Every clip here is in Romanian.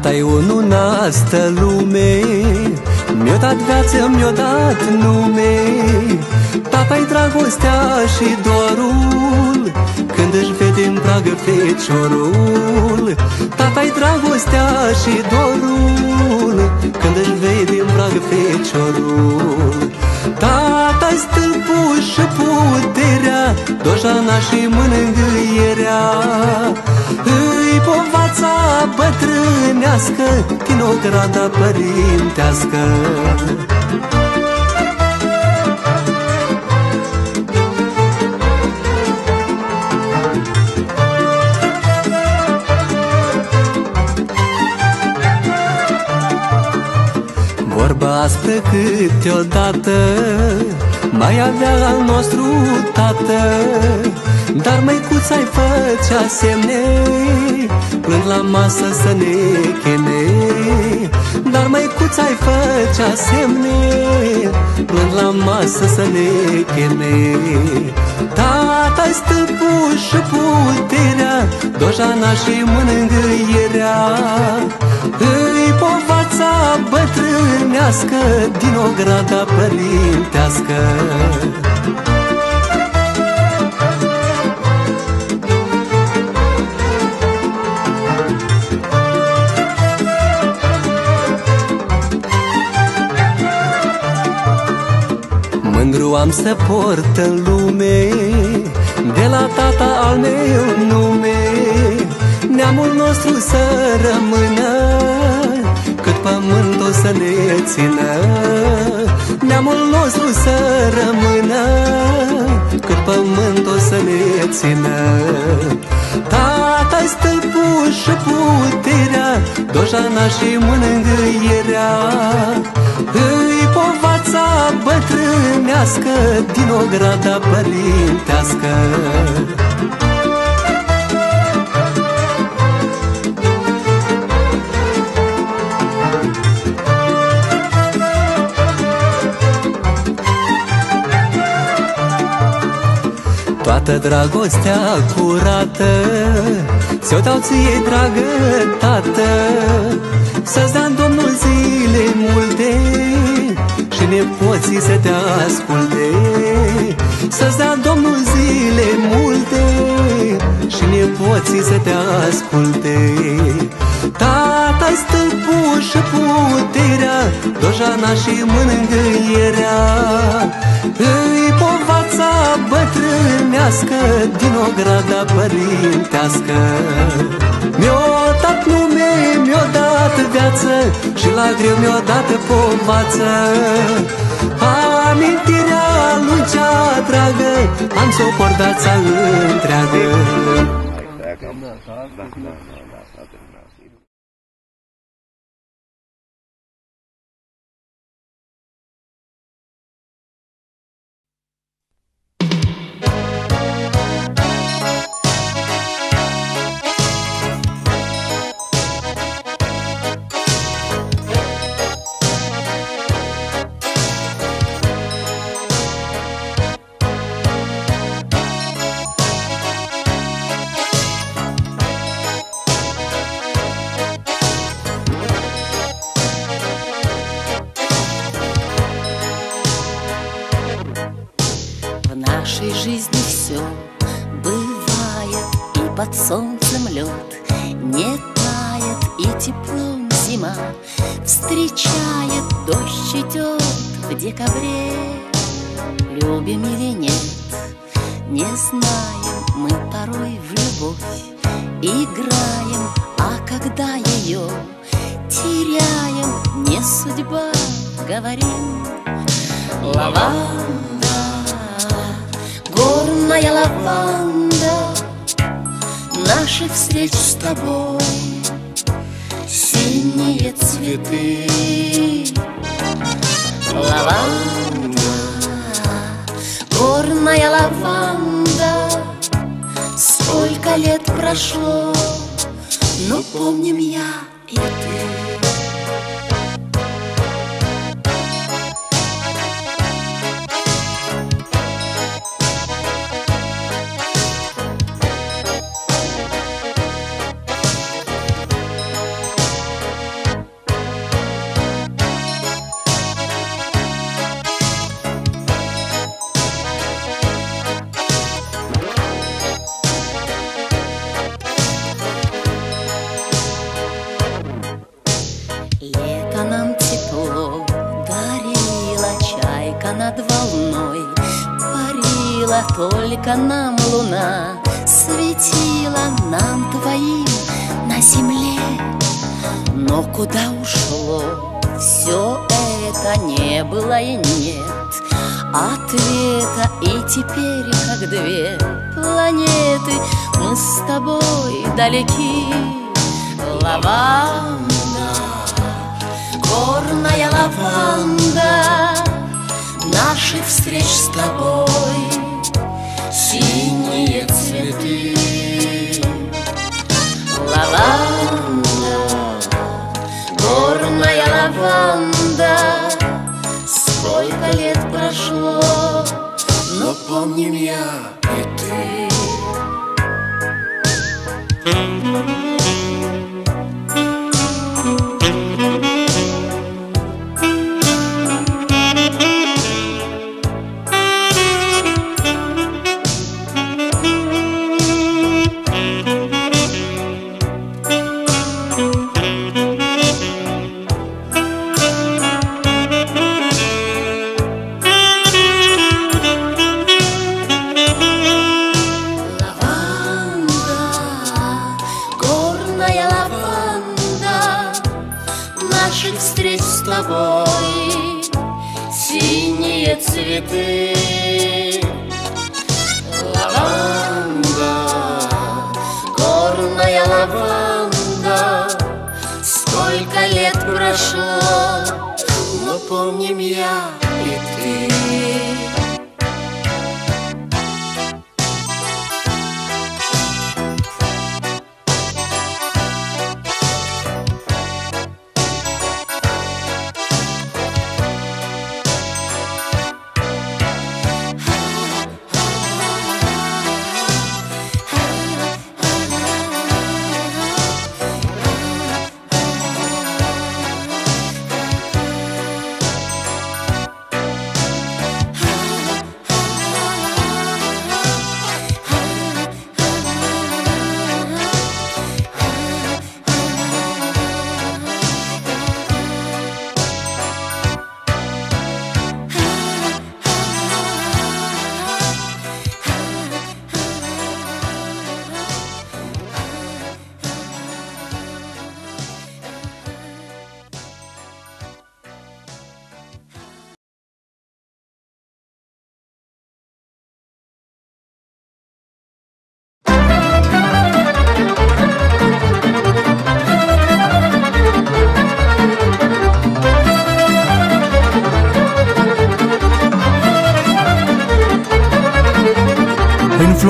Tata-i unul în astă lume. Mi-a dat viață, mi-a dat nume. Tata-i dragostea și dorul. Când își vede în pragă feciorul Tata-i dragostea și dorul. Când își vede în pragă feciorul. Tata-i stâlpul și puterea. Dojana și mânângâierea Îi povața bătrânească Din o grada părintească. Vorba aspră câteodată Mai avea al nostru tată Dar măicuța-i făcea semne Plând la masă să ne cheme. Dar măicuța-i făcea semne Plând la masă să ne cheme. Tata-i stâlpul și puterea Dojana și mânângâierea Îi povața bătrânească Din o grada părintească Mândru am să port în lume De la tata al meu nume. Neamul nostru să rămână Cât pământ o să ne țină. Neamul nostru să rămână Cât pământ o să ne țină. Tata-i stâlpul și puterea Dojana și mânângâierea Îi povața bătrânească Din o grada părintească. Toată dragostea curată Ți-o dau ție, dragă tată Să-ți dea Domnul zile multe. Și nepoții să te asculte Să-ți dea Domnul zile multe Și nepoții să te asculte. Tata-i stâlpul și puterea Dojana și mânângâierea Îi povața bătrânească Din o grada părintească. Mi-o dat nume, mi-o dat viață Și la greu mi-o dat povață Amintirea lui cea dragă Am să o port viața întreagă В под солнцем лед не тает И теплом зима. Встречает Дождь идет в декабре. Любим или нет, не знаем Мы порой в любовь. Играем А когда ее теряем Не судьба, говорим. Лаванда, горная лаванда Наших встреч с тобой. Синие цветы Лаванда, горная лаванда. Сколько лет прошло, но помним я и ты только нам луна Светила нам твоим на земле. Но куда ушло все это не было и нет. Ответа и теперь как две планеты Мы с тобой далеки. Лаванда, горная лаванда Наших встреч с тобой Синие цветы. Лаванда, горная лаванда. Сколько лет прошло, но помним я и ты. Лаванда, цветы. Лаванда, горная лаванда Сколько лет прошло, но помним я и ты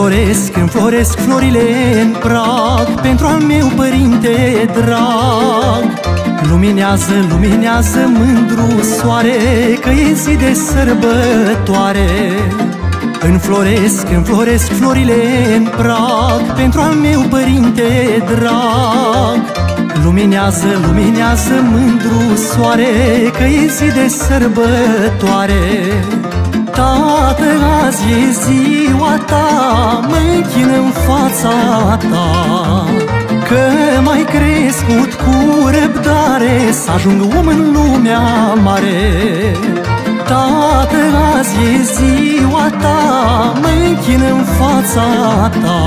Înfloresc, înfloresc florile în prag Pentru al meu părinte drag. Luminează, luminează mândru soare Că e zi de sărbătoare. Înfloresc, înfloresc florile în prag Pentru al meu părinte drag. Luminează, luminează mândru soare Că e zi de sărbătoare Tată, azi e ziua ta mă închin în fața ta. Că m-ai crescut cu răbdare Să ajung om în lumea mare. Tată, azi e ziua ta mă închin în fața ta.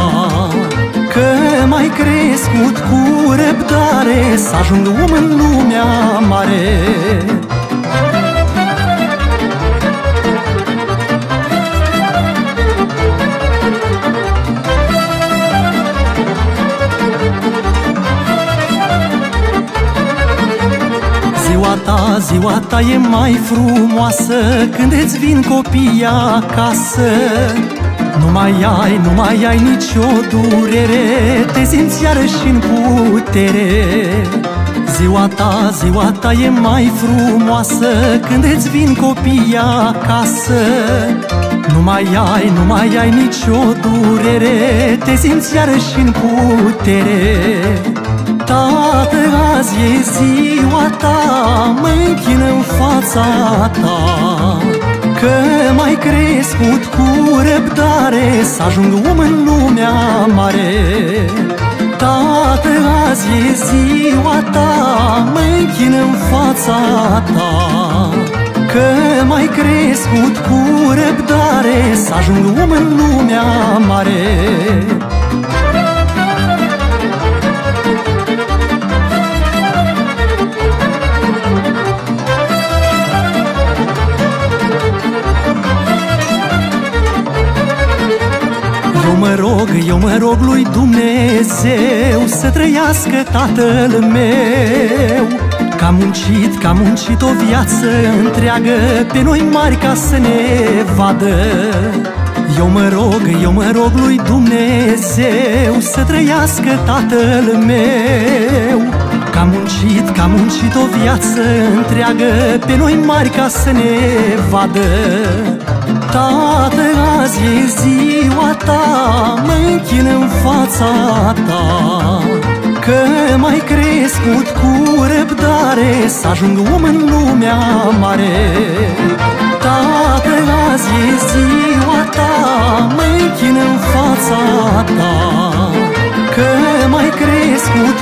Că m-ai crescut cu răbdare Să ajung om în lumea mare Ziua ta, ziua ta e mai frumoasă Când îți vin copiii acasă. Nu mai ai, nu mai ai nicio durere Te simți iarăși în putere. Ziua ta, ziua ta e mai frumoasă Când îți vin copiii acasă. Nu mai ai, nu mai ai nicio durere Te simți iarăși în putere. Tată, azi e ziua ta mă închin în fața ta Că mai crescut cu răbdare Să ajung om în lumea mare. Tată, azi e ziua ta mă închin în fața ta Că mai crescut cu răbdare Să ajung om în lumea mare. Eu mă rog lui Dumnezeu să trăiască tatăl meu. Că am muncit, că am muncit o viață întreagă Pe noi mari ca să ne vadă. Eu mă rog, eu mă rog lui Dumnezeu Să trăiască tatăl meu. Că am muncit o viață întreagă Pe noi mari ca să ne vadă. Tată, azi e ziua ta Mă închin în fața ta. Că mai crescut cu răbdare Să ajung om în lumea mare. Tată, azi e ziua ta Mă închin în fața ta. Că mai crescut